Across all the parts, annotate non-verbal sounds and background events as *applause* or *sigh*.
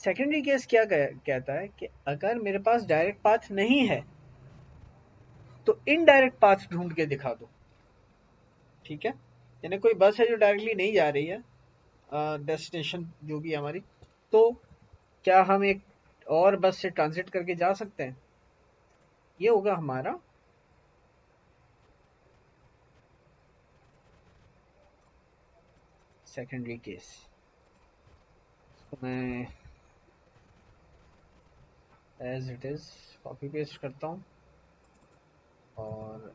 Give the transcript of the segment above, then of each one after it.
Secondary case क्या कहता है कि अगर मेरे पास डायरेक्ट पाथ नहीं है तो इनडायरेक्ट पाथ ढूंढ के दिखा दो। ठीक है? यानी कोई बस है जो डायरेक्टली नहीं जा रही है डेस्टिनेशन जो भी हमारी तो क्या हम एक और बस से ट्रांजिट करके जा सकते हैं? ये होगा हमारा सेकेंडरी केस मैं as it is copy paste करता हूँ। और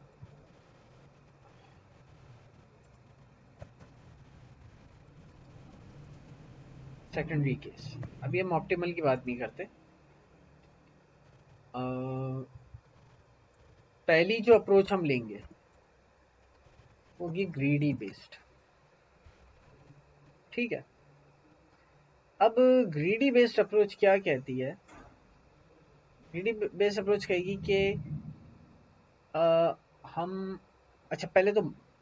सेकेंडरी केस अभी हम ऑप्टिमल की बात नहीं करते। आ, पहली जो अप्रोच हम लेंगे वो होगी ग्रीडी बेस्ड ठीक है? अब ग्रीडी बेस्ड अप्रोच क्या कहती है? ग्रीडी बेस्ड अप्रोच कहेगी कि हम अच्छा पहले तो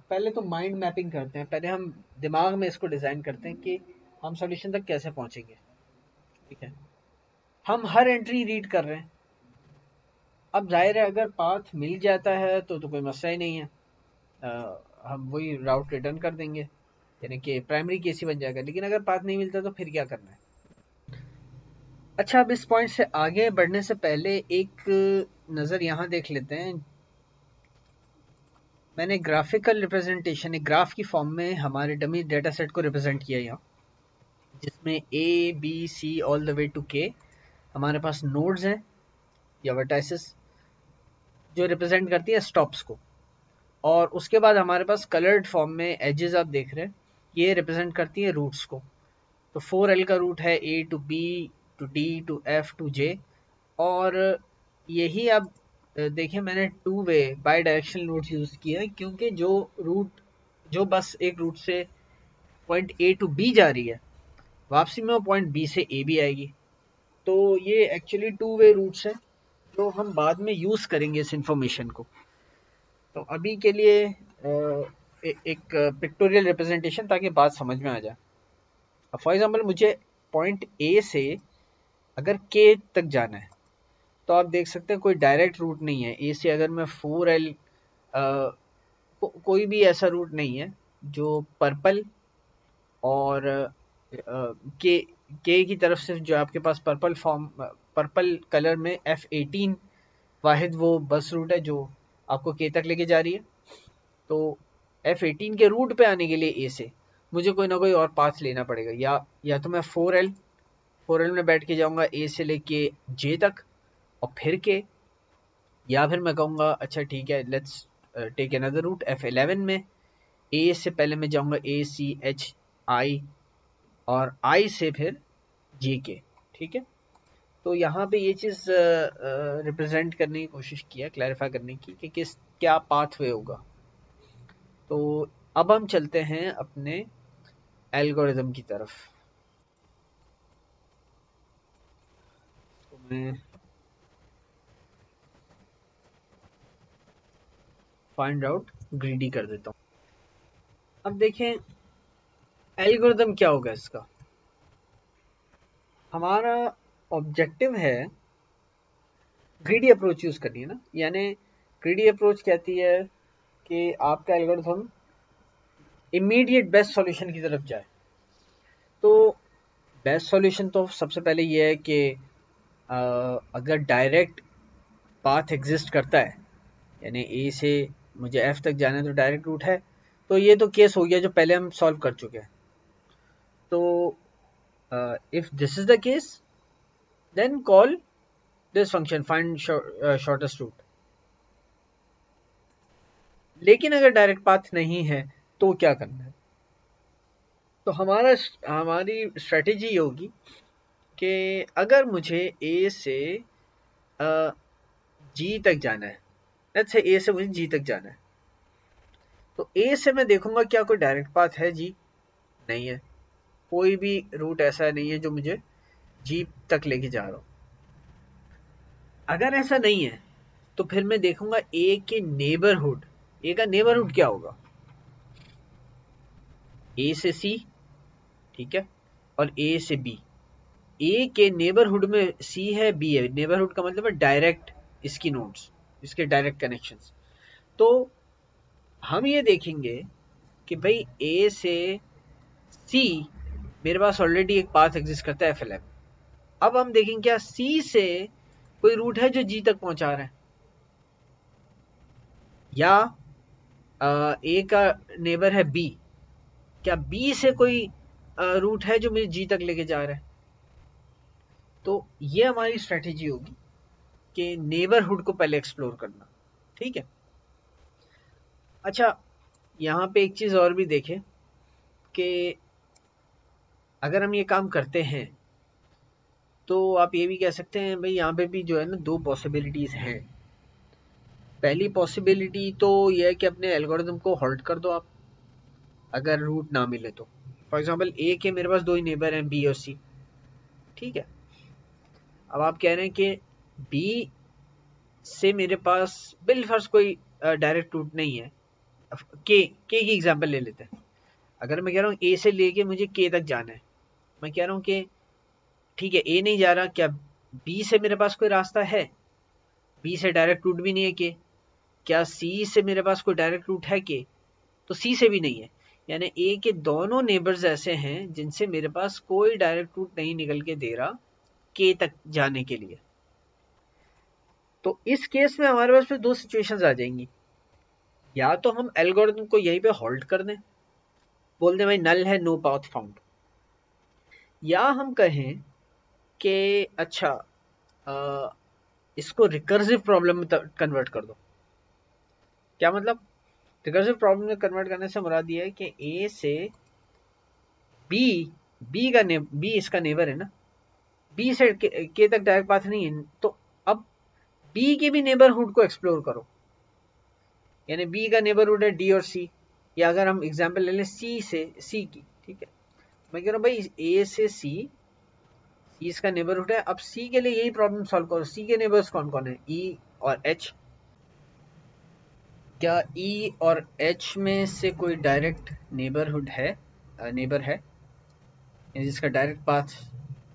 पहले तो माइंड मैपिंग करते हैं। पहले हम दिमाग में इसको डिज़ाइन करते हैं कि हम सॉल्यूशन तक कैसे पहुँचेंगे। ठीक है? हम हर एंट्री रीड कर रहे हैं। अब ज़ाहिर है अगर पाथ मिल जाता है तो तो कोई मसला ही नहीं है। आ, हम वही राउट रिटर्न कर देंगे। यानी कि प्राइमरी केस ही बन जाएगा। लेकिन अगर पाथ नहीं मिलता तो फिर क्या करना है? अच्छा अब इस पॉइंट से आगे बढ़ने से पहले एक नज़र यहाँ देख लेते हैं। मैंने ग्राफिकल रिप्रेजेंटेशन एक ग्राफ की फॉर्म में हमारे डमी डेटा सेट को रिप्रेजेंट किया यहाँ, जिसमें A B C all the way to K हमारे पास नोड्स हैं, या वर्टाइसिस जो रिप्रेजेंट करती है स्टॉप्स को। और उसके बाद हमारे पास कलर्ड फॉर्म में एजेस आप देख रहे हैं, ये रिप्रेजेंट करती है रूट्स को। तो फोर एल का रूट है A to B to D to F to J और यही अब देखें मैंने two way bidirectional route use किए है, क्योंकि जो रूट जो बस एक रूट से पॉइंट ए टू बी जा रही है, वापसी में वो पॉइंट बी से ए भी आएगी। तो ये एक्चुअली टू वे रूट्स हैं, जो हम बाद में यूज़ करेंगे इस इंफॉर्मेशन को। तो अभी के लिए एक पिक्टोरियल रिप्रेजेंटेशन ताकि बात समझ में आ जाए। फॉर एग्ज़ाम्पल मुझे पॉइंट ए से अगर के तक जाना है तो आप देख सकते हैं कोई डायरेक्ट रूट नहीं है। ए से अगर मैं फोर एल को, कोई भी ऐसा रूट नहीं है जो पर्पल और के के की तरफ़ से जो आपके पास पर्पल फॉर्म पर्पल कलर में एफ़ एटीन वाहिद वो बस रूट है जो आपको के तक लेके जा रही है। तो एफ़ एटीन के रूट पे आने के लिए ए से मुझे कोई ना कोई और पाथ लेना पड़ेगा। या या तो मैं फोर एल फोर एल में बैठ के जाऊँगा ए से लेके जे तक, और फिर के या फिर मैं कहूँगा अच्छा ठीक है let's take another route F eleven में। ए से पहले मैं जाऊँगा ए सी एच आई और आई से फिर जे के ठीक है? तो यहाँ पे ये चीज़ रिप्रेजेंट करने की कोशिश किया क्लैरिफाई करने की, कि किस, क्या पाथवे होगा। तो अब हम चलते हैं अपने एल्गोरिदम की तरफ़। मैं। फाइंड आउट ग्रीडी कर देता हूँ। अब देखें एल्गोरिदम क्या होगा इसका? हमारा ऑब्जेक्टिव है ग्रीडी अप्रोच यूज़ करनी है ना? यानी ग्रीडी अप्रोच कहती है कि आपका एल्गोरिथम इमीडिएट बेस्ट सॉल्यूशन की तरफ़ जाए। तो बेस्ट सॉल्यूशन तो सबसे पहले ये है कि अगर डायरेक्ट पाथ एग्जिस्ट करता है, यानी ए से मुझे एफ़ तक जाना है तो डायरेक्ट रूट है तो ये तो केस हो गया जो पहले हम सॉल्व कर चुके हैं तो if this is the case then call this function find shortest route. लेकिन अगर डायरेक्ट पाथ नहीं है तो क्या करना है तो हमारा हमारी स्ट्रेटेजी होगी कि अगर मुझे ए से जी तक जाना है से ए से मुझे जी तक जाना है तो ए से मैं देखूँगा क्या कोई डायरेक्ट पाथ है जी नहीं है। कोई भी रूट ऐसा नहीं है जो मुझे जी तक लेके जा रहा हो। अगर ऐसा नहीं है तो फिर मैं देखूँगा ए के नेबरहुड ए का नेबरहुड क्या होगा? ए से सी ठीक है? और ए से बी ए के नेबरहुड में सी है बी है। नेबरहुड का मतलब है डायरेक्ट इसकी नोड्स इसके डायरेक्ट कनेक्शंस तो हम ये देखेंगे कि भाई ए से सी मेरे पास ऑलरेडी एक पाथ एग्जिस्ट करता है एफ़ अब हम देखेंगे क्या सी से कोई रूट है जो जी तक पहुँचा रहा है। या ए का नेबर है बी क्या बी से कोई रूट है जो मुझे जी तक लेके जा रहा है? तो ये हमारी स्ट्रेटेजी होगी कि नेबरहुड को पहले एक्सप्लोर करना, ठीक है? अच्छा यहाँ पे एक चीज़ और भी देखें कि अगर हम ये काम करते हैं तो आप ये भी कह सकते हैं, भाई यहाँ पे भी जो है ना, दो पॉसिबिलिटीज़ हैं। पहली पॉसिबिलिटी तो ये है कि अपने एल्गोरिदम को हॉल्ट कर दो आप, अगर रूट ना मिले तो। फॉर एग्जांपल ए के मेरे पास दो ही नेबर हैं बी और सी ठीक है? अब आप कह रहे हैं कि बी से मेरे पास बिल फ़र्ज़ कोई डायरेक्ट रूट नहीं है। के के की एग्जांपल ले लेते हैं। अगर मैं कह रहा हूँ ए से लेके मुझे के तक जाना है, मैं कह रहा हूँ कि ठीक है ए नहीं जा रहा, क्या बी से मेरे पास कोई रास्ता है? बी से डायरेक्ट रूट भी नहीं है के क्या सी से मेरे पास कोई डायरेक्ट रूट है के तो सी से भी नहीं है। यानी ए के दोनों नेबर्स ऐसे हैं जिनसे मेरे पास कोई डायरेक्ट रूट नहीं निकल के दे रहा। के तक जाने के लिए। तो इस केस में हमारे पास फिर दो सिचुएशंस आ जाएँगी। या तो हम एल्गोरिथम को यहीं पे होल्ड कर दें बोल दें भाई नल है नो पाथ फाउंड या हम कहें कि अच्छा आ, इसको रिकर्सिव प्रॉब्लम में कन्वर्ट कर दो। क्या मतलब? रिकर्सिव प्रॉब्लम में कन्वर्ट करने से मुराद ये है कि ए से बी बी का ने बी इसका नेबर है ना? बी से के, तक डायरेक्ट पाथ नहीं है तो अब बी के भी नेबरहुड को एक्सप्लोर करो। यानी बी का नेबरहुड है डी और सी या अगर हम एग्जांपल ले लें सी से सी की ठीक है? मैं कह रहा हूँ भाई ए से सी सी इसका नेबरहुड है। अब सी के लिए यही प्रॉब्लम सॉल्व करो। सी के नेबर्स कौन कौन है? ई e और एच क्या ई e और एच में से कोई डायरेक्ट नेबरहुड है नेबर है? जिसका डायरेक्ट पाथ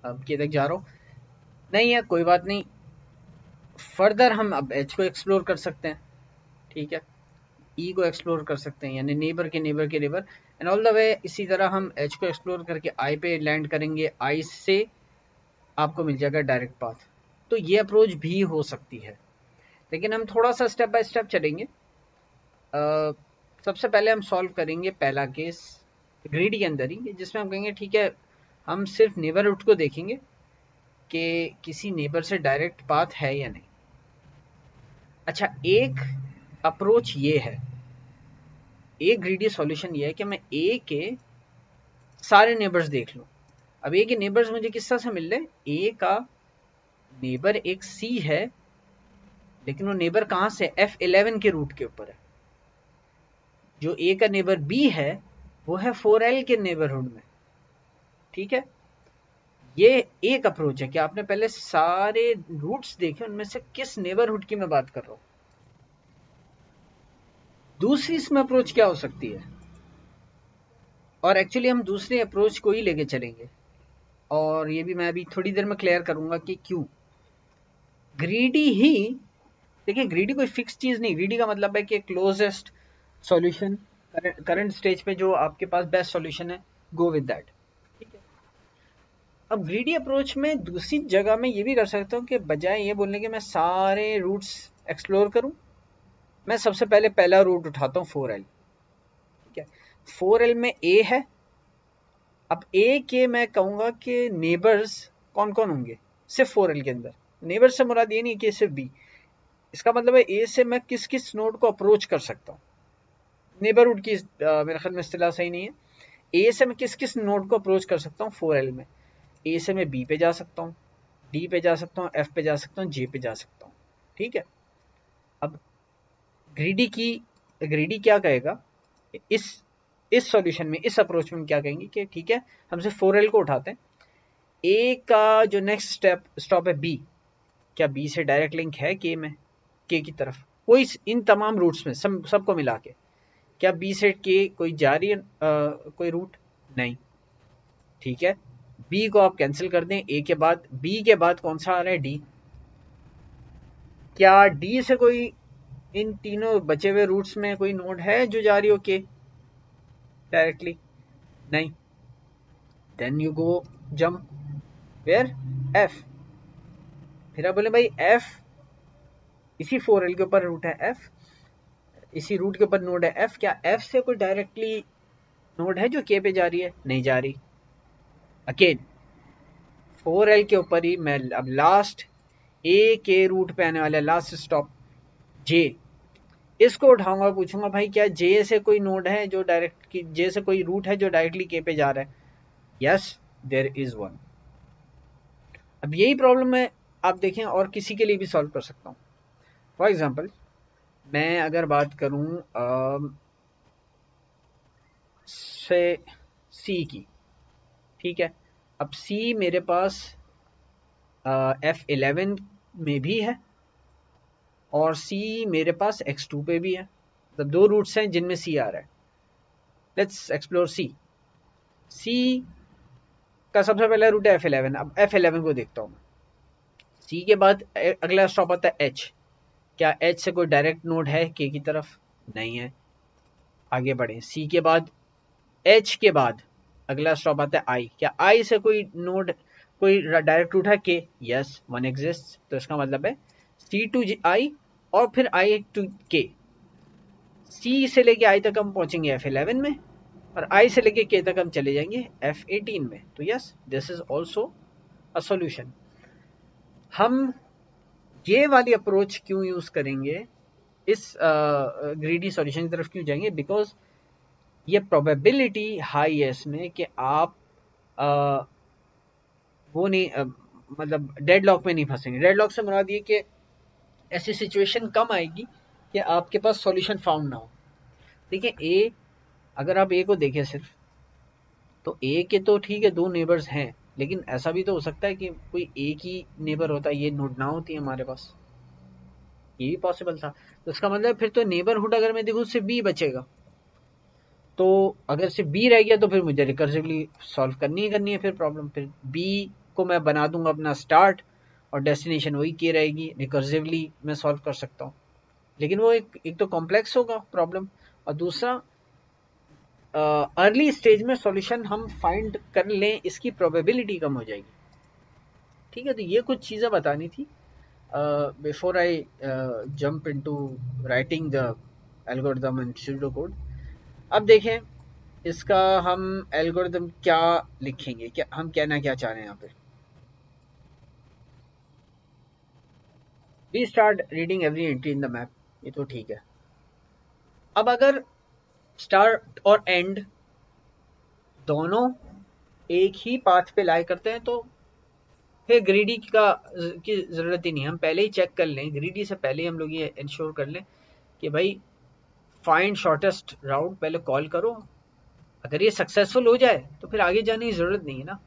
अब के तक जा रहा हूँ। नहीं है, कोई बात नहीं। फर्दर हम अब एच को एक्सप्लोर कर सकते हैं। ठीक है? ई e को एक्सप्लोर कर सकते हैं, यानी नेबर के नेबर के neighbour and all the way इसी तरह हम एच को एक्सप्लोर करके आई पे लैंड करेंगे। आई से आपको मिल जाएगा डायरेक्ट पाथ तो ये अप्रोच भी हो सकती है। लेकिन हम थोड़ा सा स्टेप बाय स्टेप चलेंगे। सबसे पहले हम सॉल्व करेंगे पहला केस ग्रीडी के अंदर ही जिसमें हम कहेंगे, ठीक है हम सिर्फ़ नेबर रूट को देखेंगे कि किसी नेबर से डायरेक्ट पाथ है या नहीं। अच्छा एक अप्रोच ये है। एक ग्रीडी सॉल्यूशन ये है कि मैं ए के सारे नेबर्स देख लूँ। अब ए के नेबर्स मुझे किस तरह से मिल रहे ए का नेबर एक सी है, लेकिन वो नेबर कहाँ से? एफ़ इलेवन के रूट के ऊपर है। जो ए का नेबर बी है, वो है फोर एल के नेबरहुड में। ठीक है? ये एक अप्रोच है कि आपने पहले सारे रूट्स देखे, उनमें से किस नेबरहुड की मैं बात कर रहा हूँ? दूसरी इसमें अप्रोच क्या हो सकती है? और एक्चुअली हम दूसरे अप्रोच को ही लेके चलेंगे। और ये भी मैं अभी थोड़ी देर में क्लियर करूँगा कि क्यों। ग्रीडी ही, देखिए ग्रीडी कोई फिक्स चीज़ नहीं। ग्रीडी का मतलब है कि क्लोजेस्ट सॉल्यूशन करंट स्टेज पे जो आपके पास बेस्ट सॉल्यूशन है गो विद दैट अब ग्रीडी अप्रोच में दूसरी जगह में ये भी कर सकता हूँ कि बजाय ये बोलने के मैं सारे रूट्स एक्सप्लोर करूँ। मैं सबसे पहले पहला रूट उठाता हूँ फोर एल ठीक है? फोर एल में ए है। अब ए के मैं कहूँगा कि नेबर्स कौन कौन होंगे? सिर्फ़ फोर एल के अंदर। नेबर से मुराद ये नहीं कि सिर्फ़ बी इसका मतलब है ए से मैं किस किस नोड को अप्रोच कर सकता हूँ। नेबरहुड की मेरे ख्याल में इस्तेला सही नहीं है। ए से मैं किस किस नोड को अप्रोच कर सकता हूँ फोर एल में। ए से मैं बी पे जा सकता हूँ डी पे जा सकता हूँ एफ़ पे जा सकता हूँ जे पे जा सकता हूँ ठीक है? अब ग्रीडी की ग्रीडी क्या कहेगा? इस इस सॉल्यूशन में इस अप्रोच में क्या कहेंगे कि ठीक है हम सिर्फ़ फोर एल को उठाते हैं। ए का जो नेक्स्ट स्टेप स्टॉप है बी क्या बी से डायरेक्ट लिंक है के में? के की तरफ़। कोई इन तमाम रूट्स में सब सबको मिला के। क्या बी से के कोई जा रही है आ, कोई रूट नहीं। ठीक है? बी को आप कैंसिल कर दें ए के बाद बी के बाद कौन सा आ रहा है? डी क्या डी से कोई इन तीनों बचे हुए रूट्स में कोई नोड है जो जा रही हो के डायरेक्टली नहीं. Then you go jump where F फिर आप बोले, भाई एफ़ इसी फोर एल के ऊपर रूट है एफ़ इसी रूट के ऊपर नोड है एफ़ क्या एफ़ से कोई डायरेक्टली नोड है जो के पे जा रही है? नहीं जा रही. अकेन फोर एल के ऊपर ही मैं अब लास्ट ए के रूट पे आने वाला लास्ट स्टॉप जे इसको उठाऊँगा, पूछूँगा, भाई, क्या जे से कोई नोड है जो डायरेक्ट जे से कोई रूट है जो डायरेक्टली के पे जा रहा है? यस देर इज़ वन अब यही प्रॉब्लम मैं आप देखें और किसी के लिए भी सॉल्व कर सकता हूँ। फॉर एग्ज़ाम्पल मैं अगर बात करूँ से सी की। ठीक है। अब सी मेरे पास एफ़ इलेवन में भी है और सी मेरे पास एक्स टू पे भी है। मतलब दो रूट्स हैं जिनमें सी आ रहा है। लेट्स एक्सप्लोर सी सी का सबसे पहला रूट है एफ़ इलेवन। अब एफ़ इलेवन को देखता हूँ मैं। सी के बाद अगला स्टॉप आता है एच क्या एच से कोई डायरेक्ट नोड है के की तरफ़? नहीं है। आगे बढ़े। सी के बाद एच के बाद अगला स्टॉप आता है आई। क्या आई से कोई नोड कोई डायरेक्ट रूट है? के यस वन एग्जिस्ट तो इसका मतलब है सी टू आई और फिर आई टू के सी से लेके आई तक हम पहुँचेंगे एफ़ इलेवन में और आई से लेके के तक हम चले जाएँगे एफ़ एटीन में। तो yes this is also a solution हम ये वाली अप्रोच क्यों यूज़ करेंगे? इस ग्रीडी uh, सॉल्यूशन की तरफ़ क्यों जाएँगे? बिकॉज़ ये प्रोबेबिलिटी हाई है इसमें कि आप uh, वो नहीं uh, मतलब डेड लॉक में नहीं फंसेंगे। डेड लॉक से मुराद ये कि ऐसी सिचुएशन कम आएगी कि आपके पास सॉल्यूशन फाउंड ना हो। देखिए ए अगर आप ए को देखें सिर्फ़ तो ए के तो ठीक है दो नेबर्स हैं लेकिन ऐसा भी तो हो सकता है कि कोई एक ही नेबर होता है ये नोट ना होती है हमारे पास। ये भी पॉसिबल था। तो इसका मतलब फिर तो नेबरहुड अगर मैं देखूँ सिर्फ़ बी बचेगा। तो अगर सिर्फ़ बी रह गया तो फिर मुझे रिकर्सिवली सॉल्व करनी ही करनी है फिर प्रॉब्लम फिर बी को मैं बना दूँगा अपना स्टार्ट और डेस्टिनेशन वही के रहेगी. रिकर्सिवली मैं सॉल्व कर सकता हूँ. लेकिन वो एक एक तो कॉम्प्लेक्स होगा प्रॉब्लम और दूसरा अर्ली स्टेज में सॉल्यूशन हम फाइंड कर लें, इसकी प्रोबेबिलिटी कम हो जाएगी. ठीक है तो ये कुछ चीज़ें बतानी थी. Before I jump into writing the algorithm and pseudo code अब देखें, इसका हम एल्गोरिथम क्या लिखेंगे? क्या, हम कहना क्या चाह रहे हैं यहाँ पे? We start reading every entry in the map ये तो ठीक है। अब अगर स्टार्ट और एंड दोनों एक ही पाथ पे लाई करते हैं तो फिर ग्रीडी का, की ज़रूरत ही नहीं हम पहले ही चेक कर लें। ग्रीडी से पहले ही हम लोग ये इंश्योर कर लें कि भाई फाइंड शॉर्टेस्ट राउट पहले कॉल करो। अगर ये सक्सेसफुल हो जाए तो फिर आगे जाने की ज़रूरत नहीं है ना।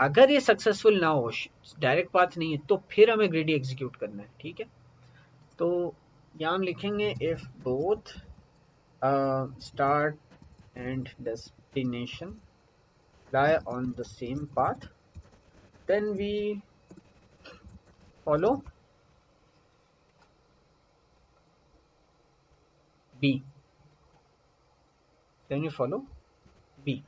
अगर ये सक्सेसफुल ना हो डायरेक्ट पाथ नहीं है तो फिर हमें ग्रेडी एग्जीक्यूट करना है, ठीक है? तो यहाँ हम लिखेंगे if both start and destination lie on the same path, then we follow B. Then you follow? B.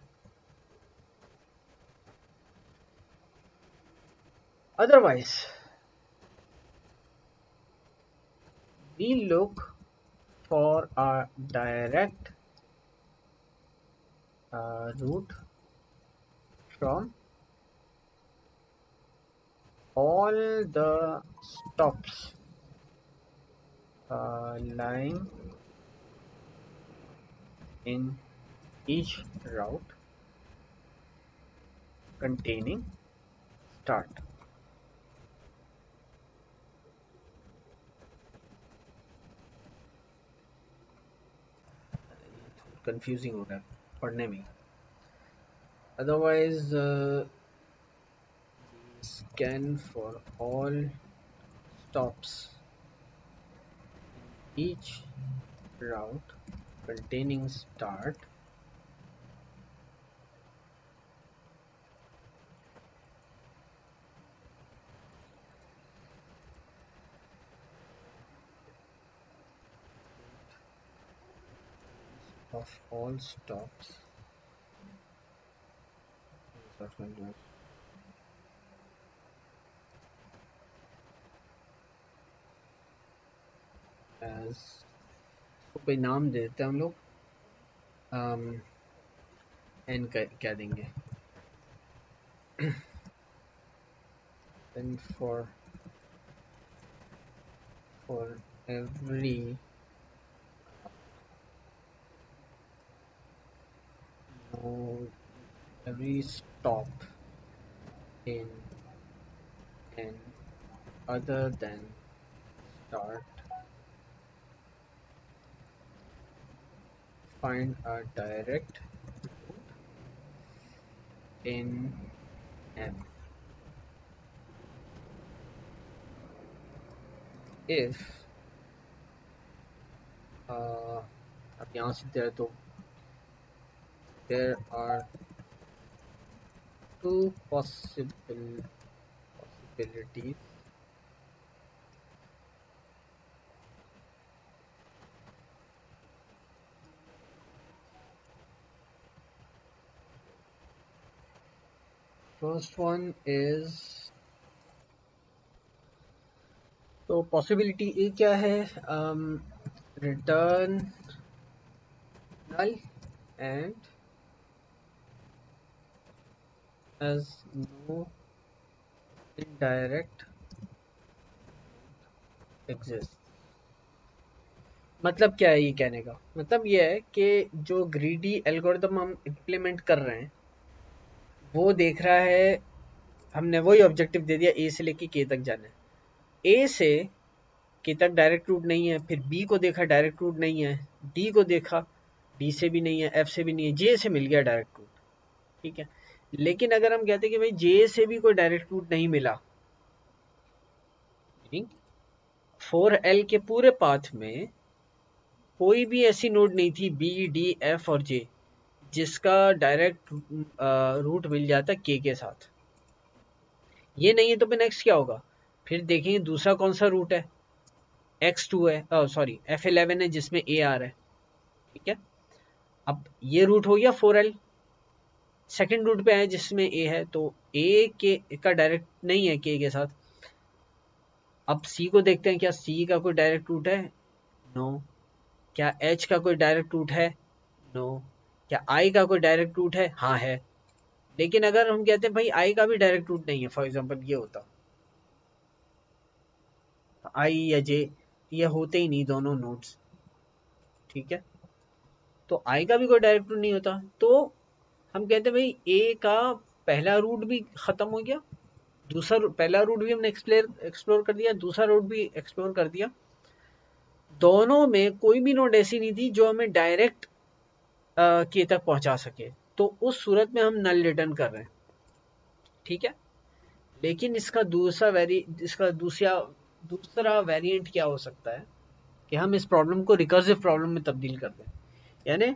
Otherwise we look for a direct uh, route from all the stops uh, in each route containing start. confusing would or naming otherwise uh, scan for all stops each route containing start. Of all stops. As कोई नाम देते हैं हम लोग N क्या देंगे *clears throat* and for for every every stop in an other than start find a direct in M if uh, अब यहाँ से दे तो there are two possible possibilities first one is तो पॉसिबिलिटी ए क्या है? Return null and as no indirect exist. मतलब क्या है ये कहने का? मतलब ये है कि जो ग्रीडी एल्गोरिदम हम इम्प्लीमेंट कर रहे हैं वो देख रहा है, हमने वही ऑब्जेक्टिव दे दिया ए से लेके के तक जाना है। ए से के तक डायरेक्ट रूट नहीं है, फिर बी को देखा डायरेक्ट रूट नहीं है। डी को देखा डी से भी नहीं है एफ़ से भी नहीं है जे से मिल गया डायरेक्ट रूट ठीक है? लेकिन अगर हम कहते कि भाई जे से भी कोई डायरेक्ट रूट नहीं मिला फोर एल के पूरे पाथ में कोई भी ऐसी नोड नहीं थी बी डी एफ़ और जे जिसका डायरेक्ट रूट मिल जाता है के के साथ। ये नहीं है तो फिर नेक्स्ट क्या होगा? फिर देखेंगे दूसरा कौन सा रूट है? एक्स टू है सॉरी एफ़ इलेवन है जिसमें ए आ रहा है। ठीक है? अब ये रूट हो गया फोर एल सेकेंड रूट पे है जिसमें ए है तो ए के का डायरेक्ट नहीं है के के साथ। अब सी को देखते हैं, क्या सी का कोई डायरेक्ट रूट है? No no. क्या एच का कोई डायरेक्ट रूट है? नो क्या आई का कोई डायरेक्ट रूट है? हाँ है। लेकिन अगर हम कहते हैं, भाई, आई का भी डायरेक्ट रूट नहीं है फॉर एग्ज़ाम्पल ये होता। आई या जे, ये होते ही नहीं दोनों नोट्स ठीक है? तो आई का भी कोई डायरेक्ट रूट नहीं होता। तो हम कहते हैं, भाई, ए का पहला रूट भी खत्म हो गया। दूसरा पहला रूट भी हमने एक्सप्लेर एक्सप्लोर कर दिया। दूसरा रूट भी एक्सप्लोर कर दिया। दोनों में कोई भी नोट ऐसी नहीं थी जो हमें डायरेक्ट के तक पहुँचा सके। तो उस सूरत में हम नल रिटर्न कर रहे हैं। ठीक है? लेकिन इसका दूसरा वेरी, इसका दूसरा दूसरा वेरिएंट क्या हो सकता है कि हम इस प्रॉब्लम को रिकर्सिव प्रॉब्लम में तब्दील कर दें। यानी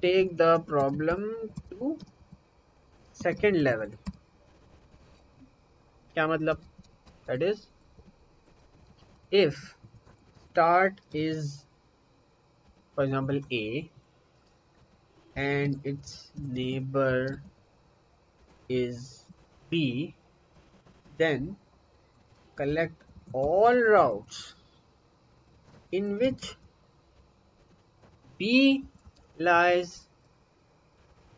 take the problem to second level क्या मतलब? That is if start is for example a and its neighbor is b then collect all routes in which b lies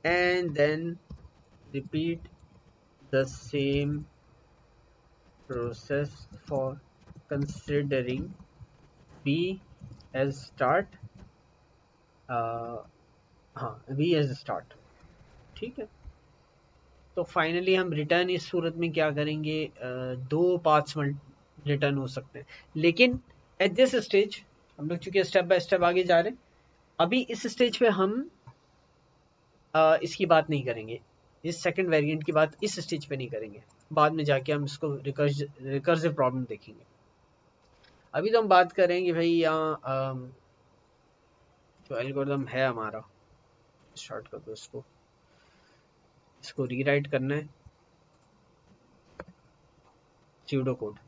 and then repeat the same process for considering B as start हाँ B as start. ठीक है? तो finally हम return इस सूरत में क्या करेंगे? uh, दो पार्ट्स में रिटर्न हो सकते हैं। लेकिन एट दिस स्टेज हम लोग चूँकि स्टेप बाय स्टेप आगे जा रहे हैं अभी इस स्टेज पे हम आ, इसकी बात नहीं करेंगे। इस सेकंड वेरिएंट की बात इस स्टेज पे नहीं करेंगे। बाद में जाके हम इसको रिकर्ज रिकर्सिव प्रॉब्लम देखेंगे। अभी तो हम बात करेंगे भाई यहाँ जो एल्गोरिदम है हमारा। स्टार्ट कर दो इसको। इसको रीराइट करना है। सीडो कोड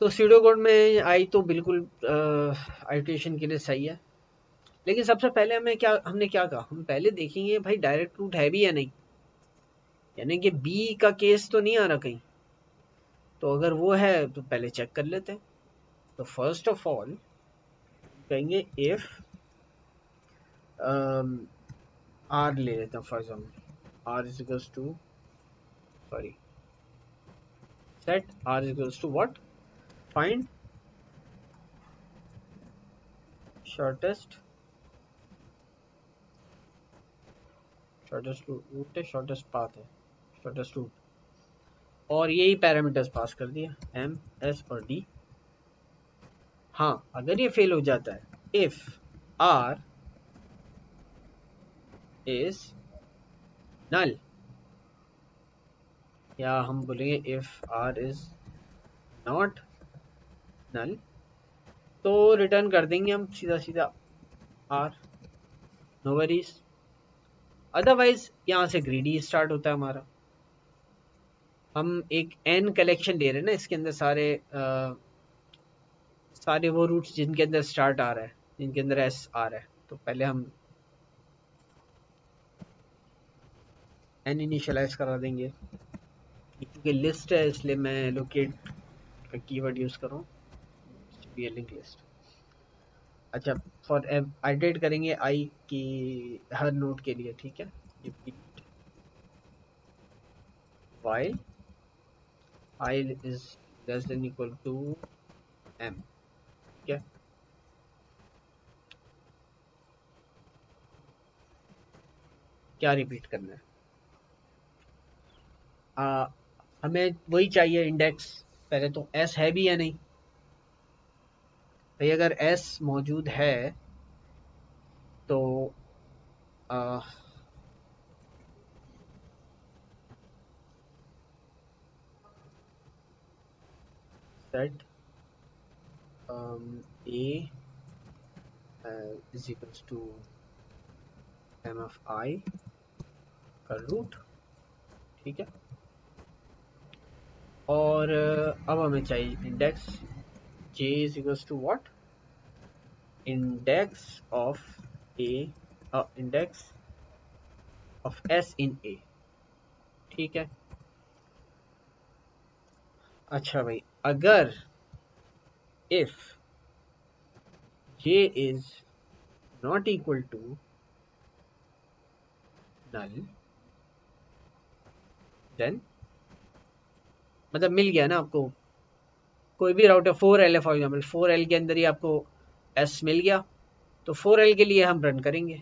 तो सीडो कोड में आई तो बिल्कुल आइटेशन के लिए सही है। लेकिन सबसे पहले हमें क्या, हमने क्या कहा? हम पहले देखेंगे भाई डायरेक्ट रूट है भी या नहीं। यानी कि बी का केस तो नहीं आ रहा कहीं। तो अगर वो है तो पहले चेक कर लेते हैं। तो फ़र्स्ट ऑफ़ ऑल कहेंगे इफ़ आर ले लेते हैं for example R is equals to sorry set R is equals to what find shortest shortest route है शॉर्टेस्ट पाथ है शॉर्टेस्ट रूट और यही पैरामीटर्स पास कर दिया एम एस और डी हाँ अगर ये फेल हो जाता है इफ़ आर इज़ नल या हम बोलेंगे if R is not null तो रिटर्न कर देंगे हम सीधा सीधा आर नो वरीज अदरवाइज़ यहाँ से ग्रीडी स्टार्ट होता है हमारा। हम एक एन कलेक्शन ले रहे हैं ना इसके अंदर सारे आ, सारे वो रूट्स जिनके अंदर स्टार्ट आ रहा है, जिनके अंदर एस आ रहा है। तो पहले हम एन इनिशियलाइज करा देंगे। क्योंकि लिस्ट है, इसलिए मैं लोकेट का कीवर्ड यूज़ करूँ लिंक लिस्ट अच्छा फॉर आइडेट करेंगे आई की हर नोट के लिए, ठीक है? Repeat while I is less than equal to M ठीक है क्या रिपीट करना है? आ, हमें वही चाहिए इंडेक्स पहले तो एस है भी या नहीं? भाई अगर एस मौजूद है तो आ, set is equals to M F I का रूट ठीक है? और uh, अब हमें चाहिए index J is equals to what index of A index of S in A ठीक है? अच्छा भाई, अगर if J is not equal to null then? मतलब मिल गया ना आपको। कोई भी राउटर फोर एल है फॉर एग्ज़ाम्पल फोर एल के अंदर ही आपको एस मिल गया। तो फोर एल के लिए हम रन करेंगे।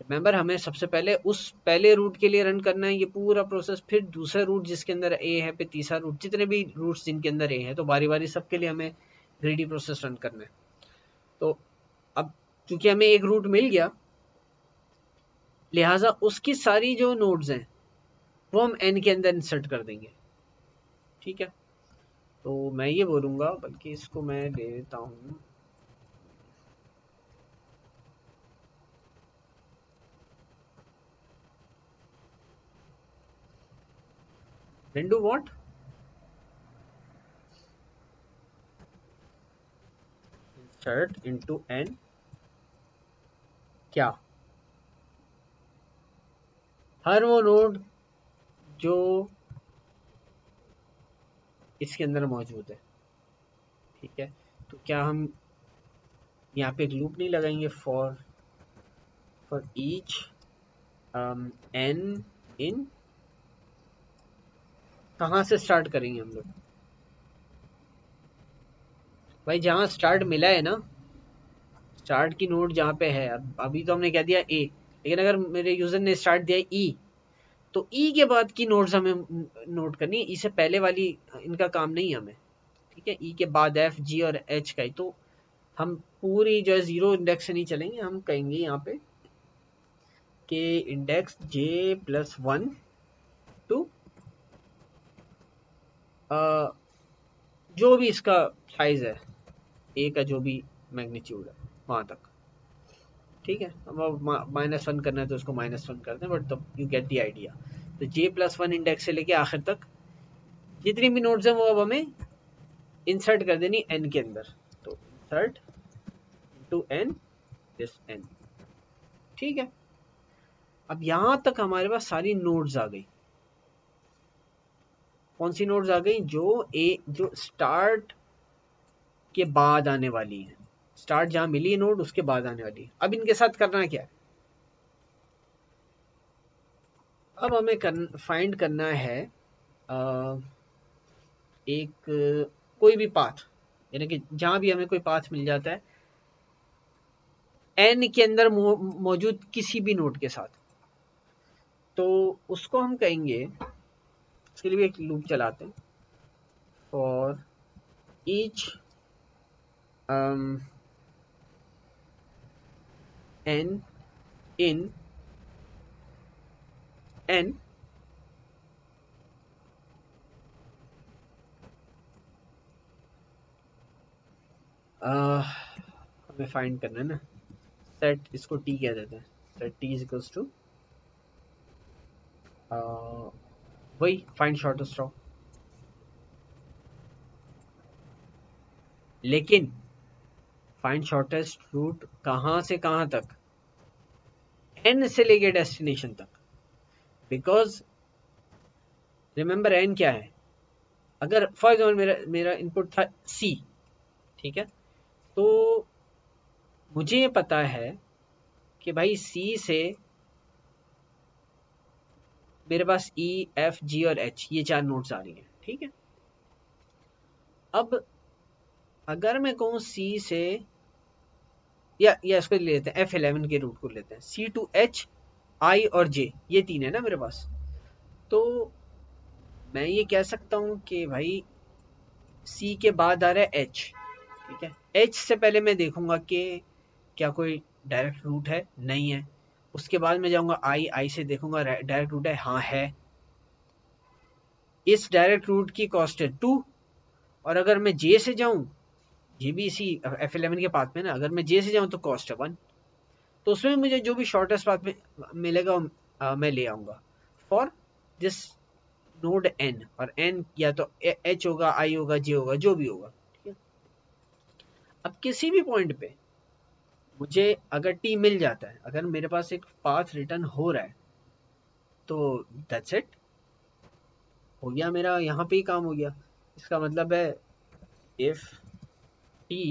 रिमेंबर हमें सबसे पहले उस पहले रूट के लिए रन करना है, ये पूरा प्रोसेस फिर दूसरा रूट जिसके अंदर ए है, फिर तीसरा रूट जितने भी रूट्स जिनके अंदर ए है तो बारी बारी सबके लिए हमें ग्रेडी प्रोसेस रन करना है। तो अब क्योंकि हमें एक रूट मिल गया लिहाजा उसकी सारी जो नोड्स हैं, वो हम एन के अंदर इंसर्ट कर देंगे। ठीक है? तो मैं ये बोलूँगा, बल्कि इसको मैं दे देता हूँ। Then do what? Insert into n. क्या? हर वो नोड जो इसके अंदर मौजूद है। ठीक है? तो क्या हम यहाँ पे एक लूप नहीं लगाएँगे? For for each N in कहाँ से स्टार्ट करेंगे हम लोग? भाई, जहाँ स्टार्ट मिला है ना स्टार्ट की नोट जहाँ पे है अभी तो हमने कह दिया? ए लेकिन अगर मेरे यूज़र ने स्टार्ट दिया ई e, तो ई e के बाद की नोट्स हमें नोट करनी है। इससे पहले वाली इनका काम नहीं हमें ठीक है? ई e के बाद एफ़ जी और एच का ही। तो हम पूरी जो है ज़ीरो इंडेक्स से नहीं चलेंगे हम कहेंगे यहाँ पे कि index J plus one to जो भी इसका साइज़ है ए का जो भी मैग्नीट्यूड है वहाँ तक। ठीक है? अब माइनस वन करना है तो उसको माइनस वन कर हैं but you get the idea तो जे प्लस वन इंडेक्स से लेके आखिर तक, जितनी भी नोट्स हैं वो अब हमें इंसर्ट कर देनी एन के अंदर. तो insert to N this N ठीक है? अब यहाँ तक हमारे पास सारी नोड्स आ गई. कौन सी नोड्स आ गई? जो ए जो स्टार्ट के बाद आने वाली है. स्टार्ट जहाँ मिली नोड उसके बाद आने वाली अब इनके साथ करना क्या है? अब हमें कर, फाइंड करना है आ, एक कोई भी पाथ यानी कि जहाँ भी हमें कोई पाथ मिल जाता है एन के अंदर मौजूद किसी भी नोड के साथ। तो उसको हम कहेंगे उसके लिए एक लूप चलाते हैं। For each N in N हमें फाइंड करना है ना। सेट इसको टी कह देते हैं। Set T is equals to वही फाइंड शॉर्टेस्ट रॉ लेकिन फाइंड शॉर्टेस्ट रूट कहाँ से कहाँ तक? एन से लेके डेस्टिनेशन तक। बिकॉज़ रिमेंबर एन क्या है? अगर फॉर एग्ज़ाम्पल मेरा मेरा इनपुट था सी ठीक है? तो मुझे ये पता है कि भाई सी से मेरे पास ई एफ़ जी और एच ये चार नोट्स आ रही हैं, ठीक है? अब, अगर मैं कहूँ सी से या या इसको ले लेते हैं एफ़ इलेवन के रूट को लेते हैं। सी टू एच आई और जे ये तीन है ना मेरे पास? तो मैं ये कह सकता हूँ कि भाई सी के बाद आ रहा है एच ठीक है? एच से पहले मैं देखूँगा कि क्या कोई डायरेक्ट रूट है? नहीं है। उसके बाद मैं जाऊँगा आई आई से देखूँगा डायरेक्ट रूट है हाँ है। इस डायरेक्ट रूट की कॉस्ट है टू और अगर मैं जे से जाऊँ ये भी इसी एफ़ इलेवन के पाथ में ना अगर मैं जे से जाऊँ तो कॉस्ट है वन तो उसमें मुझे जो भी शॉर्टेस्ट पाथ में मिलेगा आ, मैं ले आऊँगा. फॉर दिस नोड एन और एन या तो एच होगा आई होगा जे होगा जो भी होगा. ठीक है. अब किसी भी पॉइंट पे मुझे अगर टी मिल जाता है अगर मेरे पास एक पाथ रिटर्न हो रहा है तो दैट्स इट हो गया मेरा यहाँ पे ही काम हो गया. इसका मतलब है if T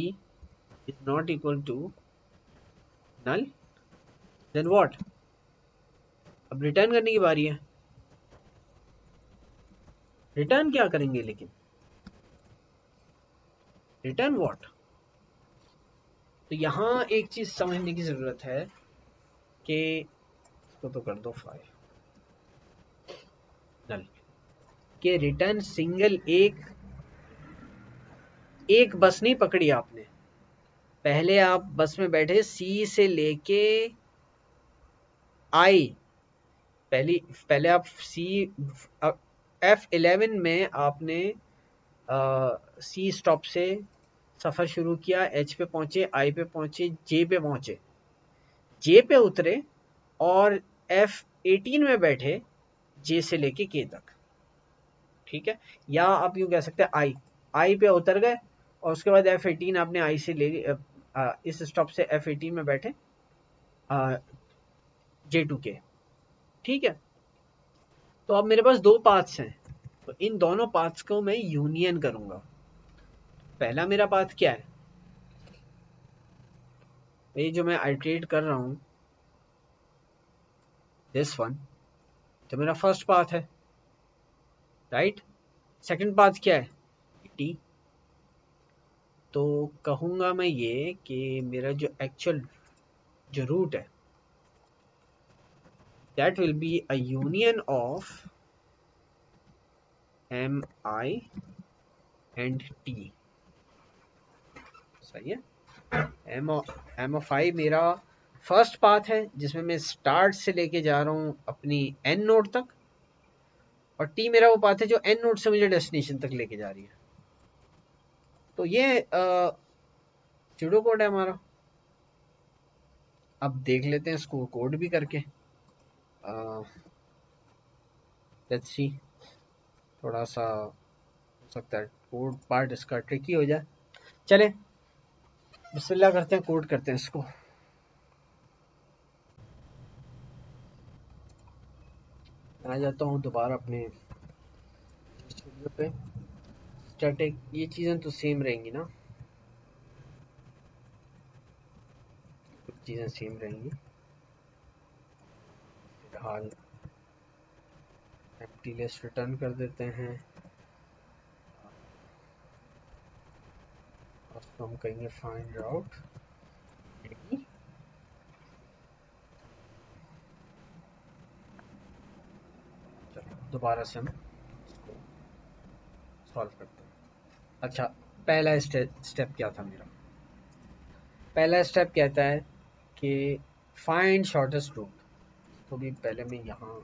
is not equal to null then what अब रिटर्न करने की बारी है। रिटर्न क्या करेंगे लेकिन? रिटर्न व्हाट तो यहाँ एक चीज़ समझने की ज़रूरत है कि इसको तो कर दो फाइव डल के रिटर्न सिंगल एक एक बस नहीं पकड़ी आपने। पहले आप बस में बैठे सी से लेके आई पहली, पहले आप सी एफ़ इलेवन में आपने सी स्टॉप से सफ़र शुरू किया एच पे पहुँचे आई पे पहुँचे जे पे पहुँचे। जे पे उतरे और एफ़ एटीन में बैठे जे से लेके के तक। ठीक है? या आप यूँ कह सकते हैं आई आई पे उतर गए और उसके बाद एफ़ एटीन आपने आई से ले इस स्टॉप से एफ़ एटीन में बैठे जे टू के ठीक है? तो अब मेरे पास दो पाथ्स हैं। तो इन दोनों पाथ्स को मैं यूनियन करूँगा। पहला मेरा पाथ क्या है? ये जो मैं आइट्रेट कर रहा हूँ दिस वन तो मेरा फ़र्स्ट पाथ है। राइट सेकंड पाथ क्या है? टी तो कहूँगा मैं ये कि मेरा जो एक्चुअल जो रूट है that will be a union of M I and T सही है? एम एम फाइव मेरा फ़र्स्ट पाथ है, जिसमें मैं स्टार्ट से लेके जा रहा हूँ अपनी एन नोड तक, और टी मेरा वो पाथ है जो एन नोड से मुझे डेस्टिनेशन तक लेके जा रही है। तो ये सीडो कोड है हमारा। अब देख लेते हैं इसको कोड भी करके। लेट्स सी थोड़ा सा, हो सकता है कोड पार्ट इसका ट्रिकी हो जाए। चले, बिस्मिल्लाह करते हैं कोड करते हैं इसको। आ जाता हूँ दोबारा अपने पे। स्टैटिक ये चीज़ें तो सेम रहेंगी ना? चीज़ें सेम रहेंगी। फ़िलहाल एम्प्टी लिस्ट रिटर्न कर देते हैं। उसको हम कहेंगे फाइंड आउट दोबारा से हम सॉल्व करते हैं। अच्छा पहला स्टेप क्या था मेरा? पहला स्टेप कहता है कि फाइंड शॉर्टेस्ट रूट तो भी पहले मैं यहाँ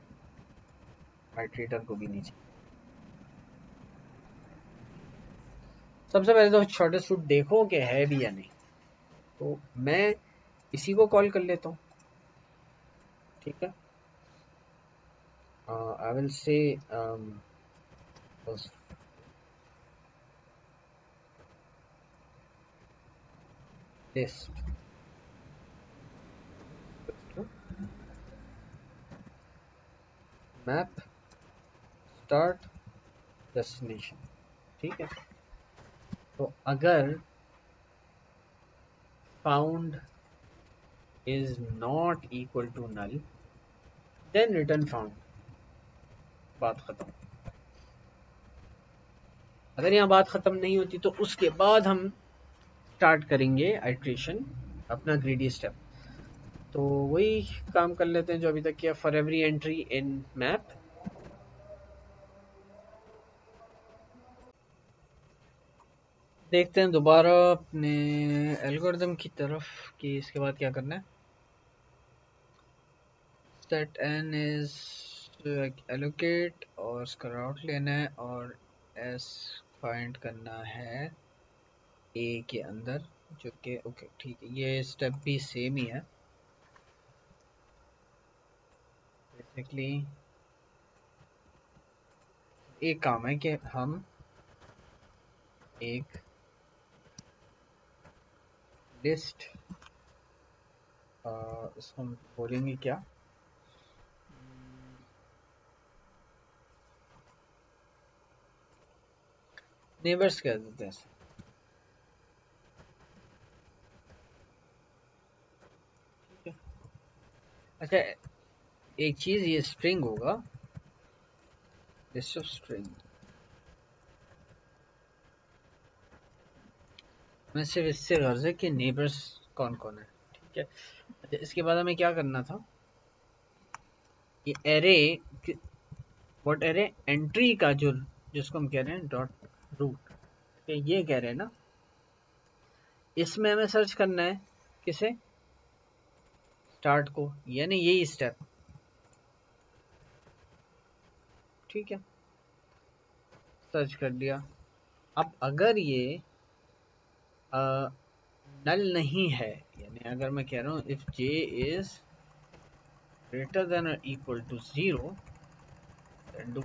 हाइड्रेटर को भी नीचे। सबसे पहले तो शॉर्टेस्ट रूट देखो कि है भी या नहीं। तो मैं इसी को कॉल कर लेता हूँ। ठीक है? I will say list map start destination ठीक है? तो अगर found is not equal to null then return found बात खत्म. अगर यहाँ बात खत्म नहीं होती तो उसके बाद हम स्टार्ट करेंगे आइट्रेशन अपना ग्रेडी स्टेप तो वही काम कर लेते हैं जो अभी तक किया for every entry in map देखते हैं दोबारा अपने एल्गोरिदम की तरफ़ कि इसके बाद क्या करना है। स्टेट एन इज़ एलोकेट और उसका राउट लेना है और एस फाइंड करना है। ए के अंदर, जो कि ओके ठीक है, ये स्टेप भी सेम ही है। बेसिकली एक काम है कि हम एक लिस्ट इसको हम बोलेंगे क्या? नेबर्स कह देते हैं अच्छा एक चीज़, ये स्ट्रिंग होगा। ऑफ़ स्ट्रिंग मैं सिर्फ़ इससे गर्ज है कि नेबर्स कौन कौन है, ठीक है? अच्छा इसके बाद हमें क्या करना था? ये एरे व्हाट एरे एंट्री का जो, जिसको हम कह रहे हैं डॉट रूट ये कह रहे हैं ना? इसमें हमें सर्च करना है, किसे? स्टार्ट को यानी यही स्टेप ठीक है। सर्च कर दिया अब अगर ये आ, नल नहीं है यानी अगर मैं कह रहा हूँ if J is greater than equal to zero then do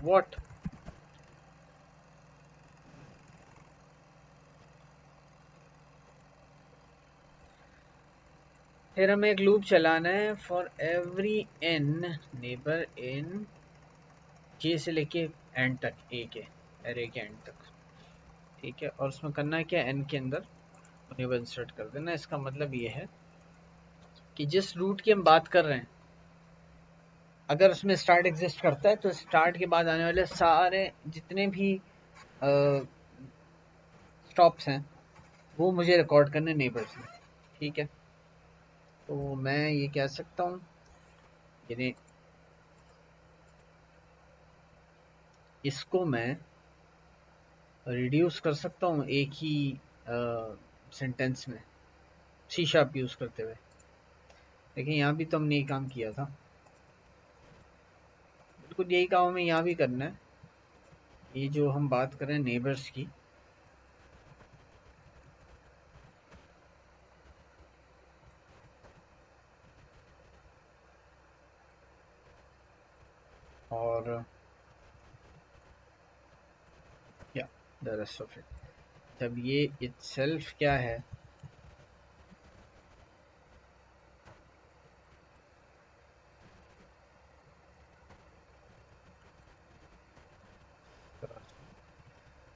फिर हमें एक लूप चलाना है for every N neighbour in J से लेके एंड तक ए के एरे के एंड तक। ठीक है, और उसमें करना है क्या? एन के अंदर नेबर इंसर्ट कर देना। इसका मतलब ये है कि जिस रूट की हम बात कर रहे हैं, अगर उसमें स्टार्ट एग्जिस्ट करता है तो स्टार्ट के बाद आने वाले सारे जितने भी स्टॉप्स हैं, वो मुझे रिकॉर्ड करने नेबर्स में। ठीक है? तो मैं ये कह सकता हूँ, यानी इसको मैं रिड्यूस कर सकता हूँ एक ही सेंटेंस में सी शार्प यूज़ करते हुए। लेकिन यहाँ भी तो हमने ये काम किया था। बिल्कुल यही काम हमें यहाँ भी करना है। ये जो हम बात करें नेबर्स की rest of it जब ये इट्सेल्फ क्या है?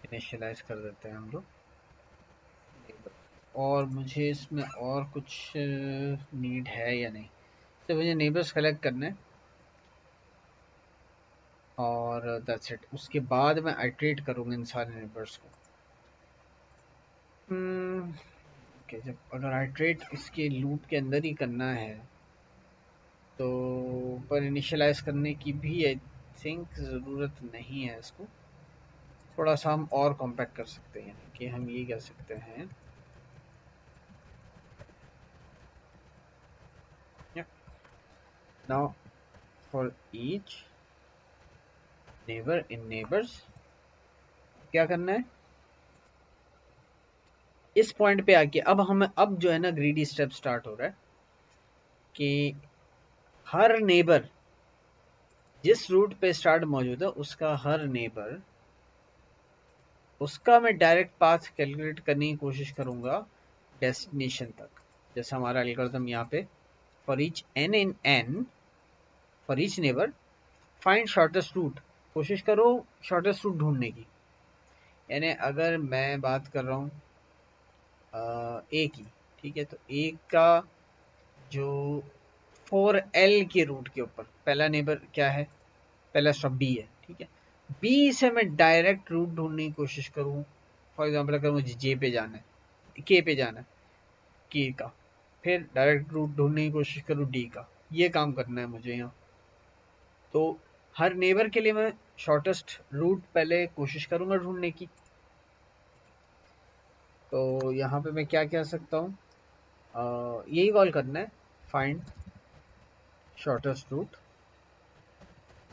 इनिशियलाइज कर देते हैं हम लोग। और मुझे इसमें और कुछ नीड है या नहीं? तो मुझे नेबर्स कलेक्ट करने और दैट्स इट उसके बाद मैं आइट्रेट करूँगा इन सारे नेबर्स को। ओके hmm, जब अगर आइट्रेट इसके लूप के अंदर ही करना है तो पर इनिशियलाइज करने की भी आई थिंक ज़रूरत नहीं है इसको। थोड़ा सा हम और कॉम्पैक्ट कर सकते हैं कि हम ये कह सकते हैं। Now for each neighbor, in neighbors. क्या करना है? इस पॉइंट पे आके अब हमें, अब जो है ना ग्रीडी स्टेप स्टार्ट हो रहा है कि हर नेबर जिस रूट पे स्टार्ट मौजूद है, उसका हर नेबर उसका मैं डायरेक्ट पाथ कैलकुलेट करने की कोशिश करूँगा डेस्टिनेशन तक। जैसे हमारा एल्गोरिथम यहाँ पे for each N in N for each neighbour find shortest route कोशिश करो शॉर्टेस्ट रूट ढूँढने की। यानी अगर मैं बात कर रहा हूँ ए की, ठीक है? तो ए का जो फोर एल के रूट के ऊपर, पहला नेबर क्या है? पहला स्टॉप बी है, ठीक है? बी से मैं डायरेक्ट रूट ढूँढने की कोशिश करूँ फॉर एग्ज़ाम्पल अगर मुझे जे पे जाना है के पे जाना है के का, फिर डायरेक्ट रूट ढूँढने की कोशिश करूँ डी का। ये काम करना है मुझे यहाँ। तो हर नेबर के लिए मैं शॉर्टेस्ट रूट पहले कोशिश करूँगा ढूँढने की। तो यहाँ पे मैं क्या कह सकता हूँ? यही कॉल करना है फाइंड शॉर्टेस्ट रूट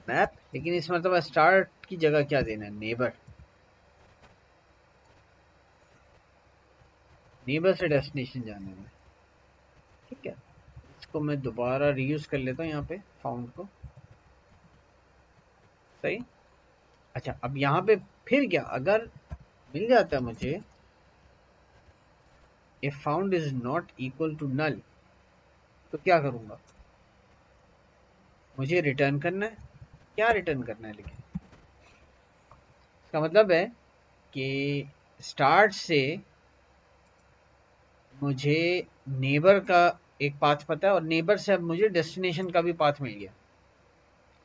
मैप लेकिन इस मतलब स्टार्ट की जगह क्या देना है? नेबर। नेबर से डेस्टिनेशन जाने में ठीक है? इसको मैं दोबारा रीयूज कर लेता हूँ यहाँ पे फाउंड को। सही अच्छा अब यहाँ पे फिर क्या? अगर मिल जाता मुझे, if found is not equal to null तो क्या करूँगा? मुझे रिटर्न करना है। क्या रिटर्न करना है लेकिन इसका मतलब है कि स्टार्ट से मुझे नेबर का एक पाथ पता है और नेबर से अब मुझे डेस्टिनेशन का भी पाथ मिल गया।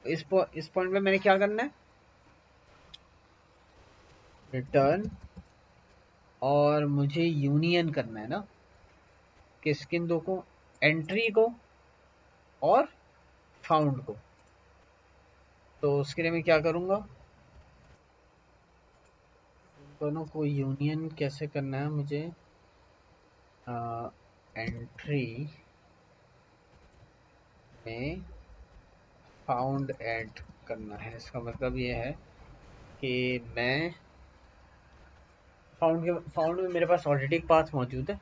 इस इस पॉइंट पे मैंने क्या करना है? रिटर्न और मुझे यूनियन करना है ना? किस दो को एंट्री को और फाउंड को। तो उसके लिए मैं क्या करूँगा? दोनों को यूनियन कैसे करना है मुझे? एंट्री में फाउंड ऐड करना है। इसका मतलब ये है कि मैं फाउंड के फाउंड में मेरे पास ऑलरेडी एक पाथ मौजूद है,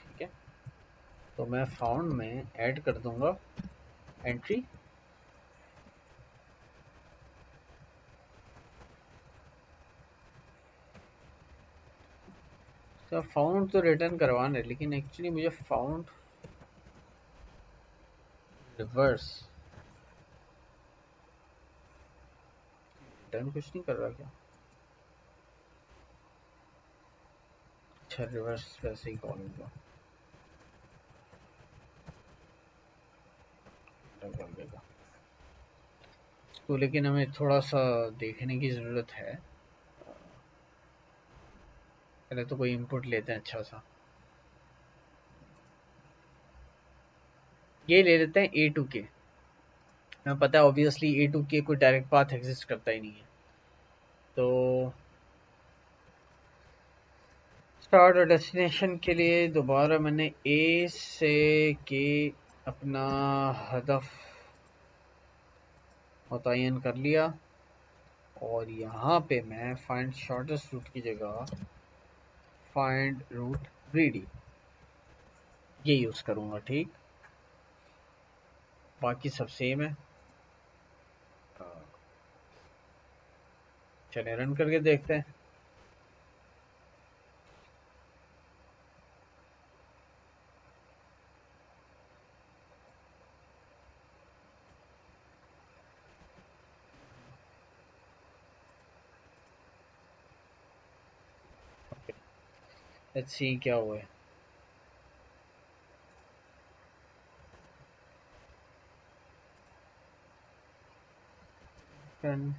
ठीक है? तो मैं फाउंड में ऐड कर दूँगा एंट्री तो फाउंड तो रिटर्न करवाना है, लेकिन एक्चुअली मुझे फाउंड रिवर्स रिटर्न कुछ नहीं कर रहा क्या? अच्छा रिवर्स वैसे ही कॉल होगा तो लेकिन हमें थोड़ा सा देखने की ज़रूरत है। पहले तो कोई इनपुट लेते हैं अच्छा सा ये ले लेते हैं ए टू के हमें पता है ऑब्वियसली ए टू के कोई डायरेक्ट पाथ एग्जिस्ट करता ही नहीं है। तो स्टार्ट और डेस्टिनेशन के लिए दोबारा मैंने ए से के अपना हदफ मुतन कर लिया। और यहाँ पे मैं फाइंड शॉर्टेस्ट रूट की जगह फाइंड रूट ग्रीडी ये यूज़ करूँगा, ठीक? बाकी सब सेम है। चले रन करके देखते हैं। सी क्या हुआ है। Then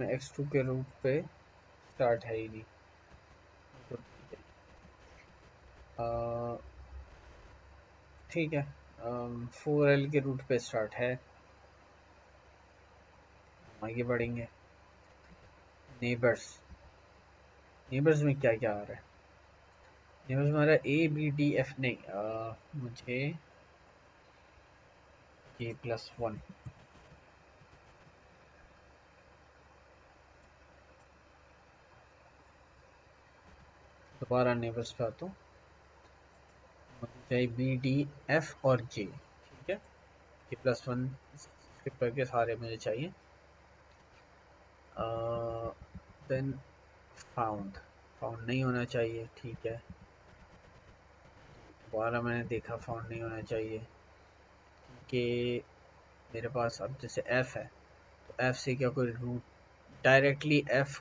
में एक्स टू के रूट पे स्टार्ट है ही नहीं। ठीक है। फोर एल के रूट पे स्टार्ट है। आगे बढ़ेंगे। नेबर्स नेबर्स में क्या क्या आ रहा है? नेबर्स हमारा ए बी डी एफ़ नहीं आ, मुझे ए प्लस वन दोबारा नेबर्स पे आता हूँ बी डी एफ़ और जे ठीक है? जे प्लस वन स्किप करके सारे मुझे चाहिए। देन फाउंड फाउंड नहीं होना चाहिए, ठीक है? दोबारा मैंने देखा फाउंड नहीं होना चाहिए। कि मेरे पास अब जैसे एफ़ है तो एफ़ से क्या कोई रूट डायरेक्टली एफ़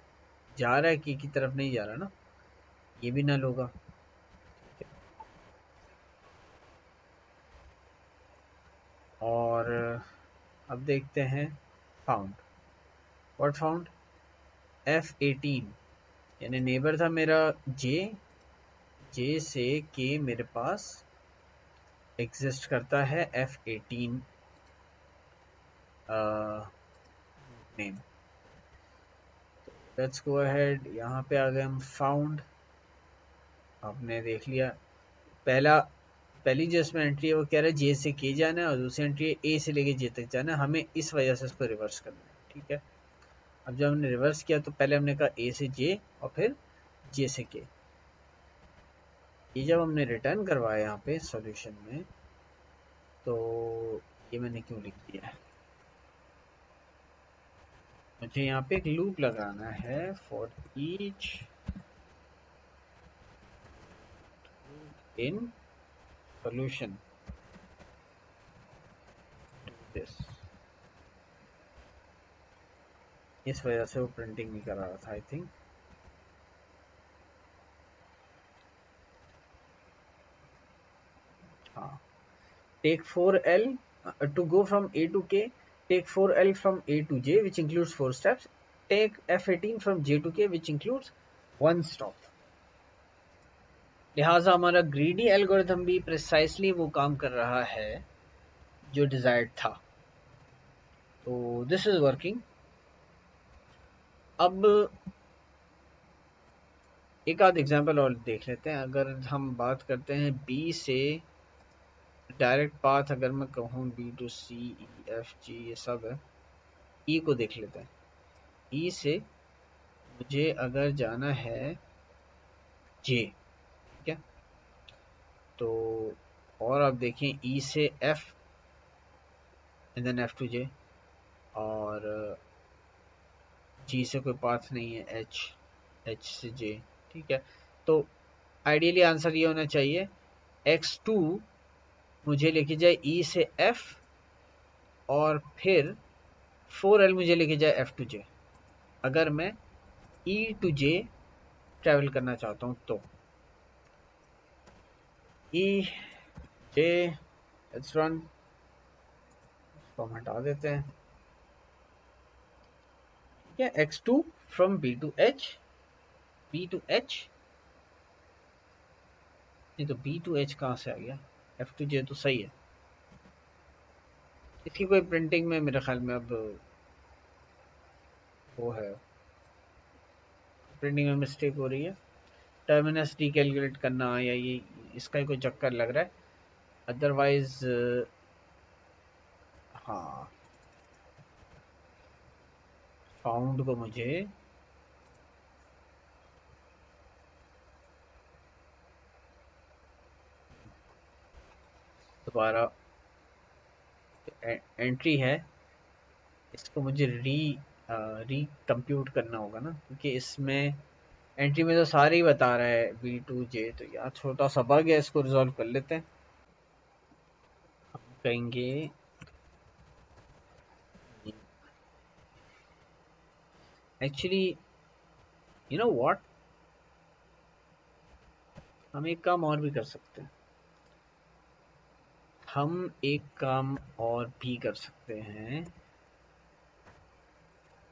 जा रहा है की की तरफ़ नहीं जा रहा ना? ये भी नल होगा। और अब देखते हैं found what found F eighteen यानी नेबर था मेरा जे जे से के मेरे पास एग्जिस्ट करता है F eighteen name let's go ahead यहाँ पे आ गए हम फाउंड आपने देख लिया। पहला, पहली जो इसमें एंट्री है, वो कह रहा है जे से के जाना है और दूसरी एंट्री है ए से लेके जे तक जाना है। हमें इस वजह से इसको रिवर्स करना है, ठीक है? अब जब हमने रिवर्स किया तो पहले हमने कहा ए से जे और फिर जे से के ये जब हमने रिटर्न करवाया यहाँ पे सॉल्यूशन में तो ये मैंने क्यों लिख दिया है? मुझे यहाँ पे एक लूप लगाना है for each in solution. This. इस वजह से वो प्रिंटिंग नहीं करा रहा था I think take four L to go from A to K take four L from A to J which includes four steps take F eighteen from J to K which includes one stop लिहाजा हमारा greedy algorithm भी precisely वो काम कर रहा है जो desired था। तो दिस इज़ वर्किंग अब एक आध एग्जांपल और देख लेते हैं। अगर हम बात करते हैं बी से डायरेक्ट पाथ अगर मैं कहूँ B to C E F G ये सब है ई e को देख लेते हैं। ई e से मुझे अगर जाना है जे तो और आप देखें ई e से F and then F to J और जी से कोई पाथ नहीं है एच एच से जे ठीक है? तो आइडियली आंसर ये होना चाहिए एक्स टू मुझे लेके जाए ई e से एफ़ और फिर फोर एल मुझे लेके जाए एफ़ टू जे अगर मैं ई टू जे ट्रैवल करना चाहता हूँ तो। ई जे एच रन इसको हम हटा देते हैं। ठीक है X two from B to H B to H तो बी टू एच कहाँ से आ गया? एफ़ टू जे तो सही है। इसकी कोई प्रिंटिंग में मेरे ख्याल में अब वो है। प्रिंटिंग में मिस्टेक हो रही है। टर्मिनस डी कैलकुलेट करना या ये इसका ही कोई चक्कर लग रहा है। अदरवाइज़ हाँ। फाउंड को मुझे दोबारा एंट्री है। इसको मुझे री री कंप्यूट करना होगा ना, क्योंकि इसमें एंट्री में तो सारे ही बता रहा है बी टू जे तो यार छोटा सा बग है, इसको रिजॉल्व कर लेते हैं। कहेंगे एक्चुअली यू नो व्हाट हम एक काम और भी कर सकते हैं। हम एक काम और भी कर सकते हैं,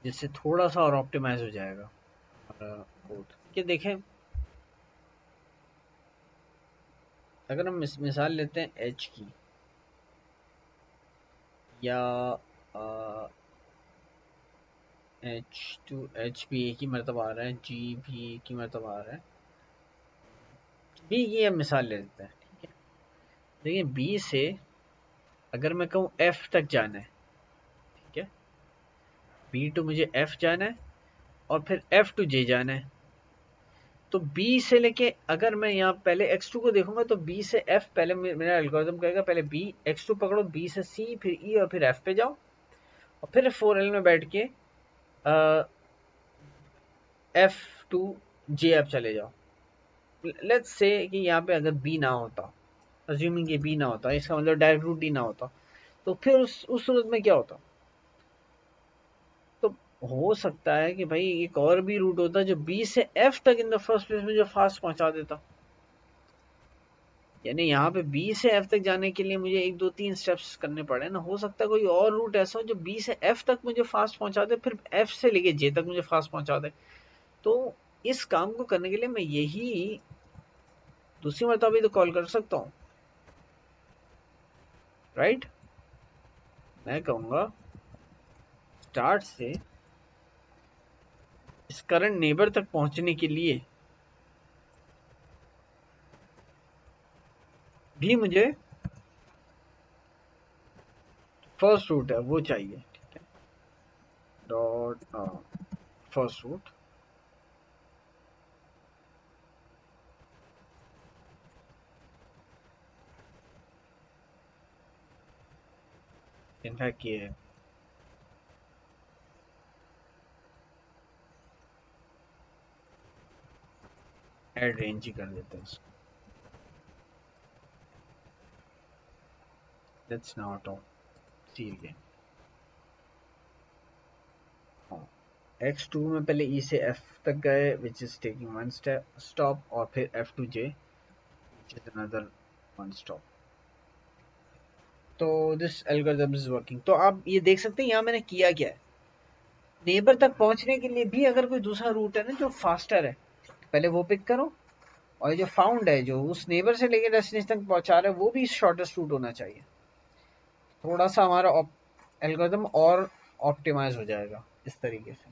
जिससे थोड़ा सा और ऑप्टिमाइज हो जाएगा। कोड कि देखें, अगर हम मिसाल लेते हैं एच की, या एच टू एच भी एक ही मरतब आ रहा है जी भी एक ही मरतब आ रहा है बी की हम मिसाल ले लेते हैं, ठीक है? देखिए बी से अगर मैं कहूँ एफ़ तक जाना है, ठीक है? बी टू मुझे एफ़ जाना है और फिर एफ़ टू जे जाना है। तो B से लेके अगर मैं यहाँ पहले x2 को देखूँगा तो B से F पहले मेरा एल्गोरिथम कहेगा, पहले B x2 पकड़ो, B से C, फिर E और फिर F पे जाओ। और फिर फोर एल में बैठ के एफ़ टू जे एफ़ चले जाओ। लेट्स से कि यहाँ पे अगर बी ना होता अज्यूमिंग ये बी ना होता, इसका मतलब डायरेक्ट रूट डी ना होता तो फिर उस उस सूरत में क्या होता? हो सकता है कि भाई एक और भी रूट होता जो बी से एफ़ तक इन द फ़र्स्ट प्लेस में जो फास्ट पहुँचा देता। यानी यहाँ पे बी से एफ़ तक जाने के लिए मुझे एक, दो, तीन स्टेप्स करने पड़े ना, हो सकता है कोई और रूट ऐसा हो जो बी से एफ़ तक मुझे फास्ट पहुँचा दे, फिर एफ़ से लेके जे तक मुझे फास्ट पहुँचा दे। तो इस काम को करने के लिए मैं यही दूसरी मरतबा भी तो कॉल कर सकता हूँ। राइट मैं कहूँगा स्टार्ट से इस करंट नेबर तक पहुँचने के लिए भी मुझे फ़र्स्ट रूट है, वो चाहिए, ठीक है? Dot first route in fact ये एड रेंज ही कर देते हैं इसको Let's now talk. See again. x2 में पहले e से f तक गए, which is taking one step, stop, और फिर f to j, which is another one stop. तो दिस एल्गोरिथम इज़ वर्किंग तो आप ये देख सकते हैं, यहाँ मैंने किया क्या है। नेबर तक पहुँचने के लिए भी अगर कोई दूसरा रूट है ना, जो फास्टर है पहले वो पिक करो और जो फाउंड है, जो उस नेबर से लेकर डेस्टिनेशन तक पहुँचा रहा है, वो भी शॉर्टेस्ट रूट होना चाहिए। थोड़ा सा हमारा एल्गोरिथम और ऑप्टिमाइज हो जाएगा इस तरीके से।